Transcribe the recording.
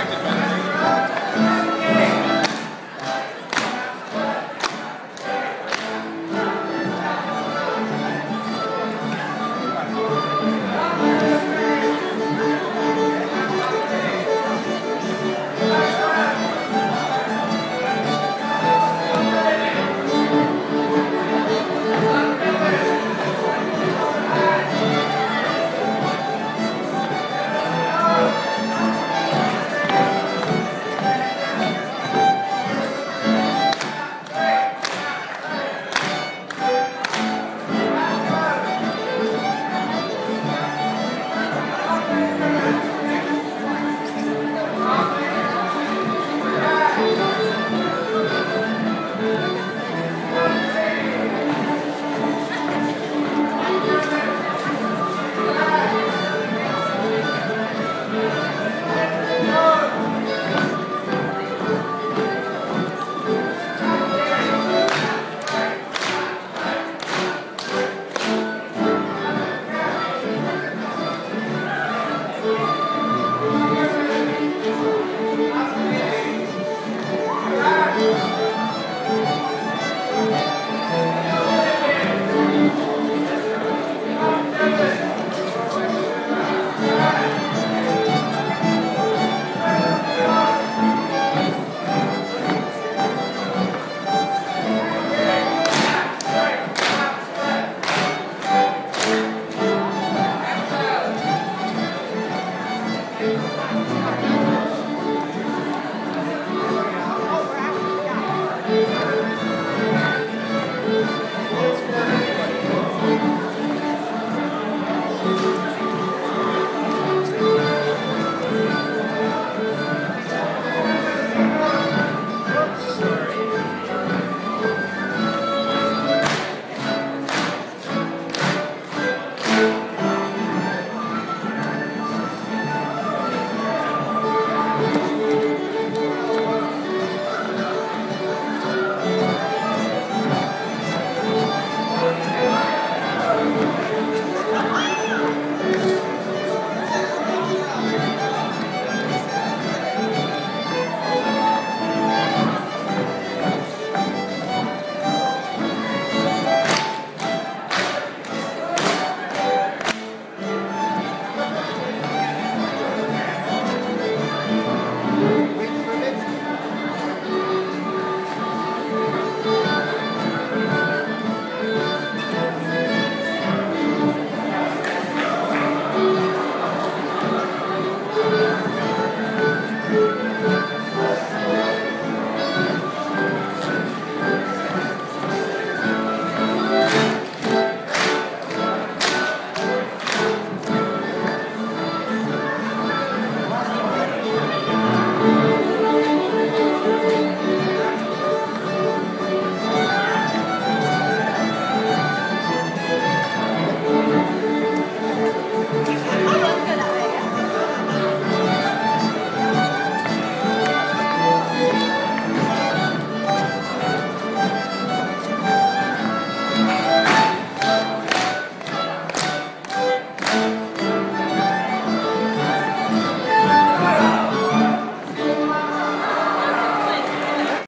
distracted by